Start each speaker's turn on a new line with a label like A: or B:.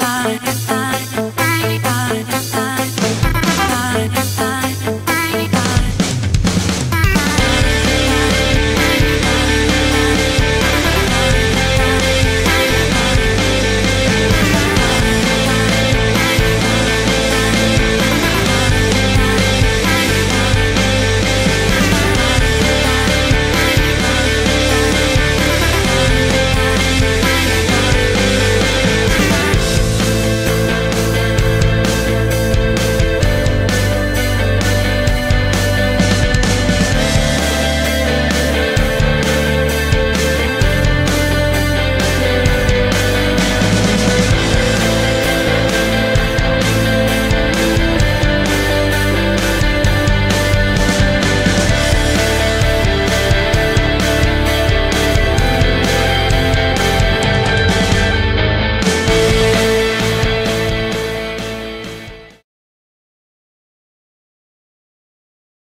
A: Bye.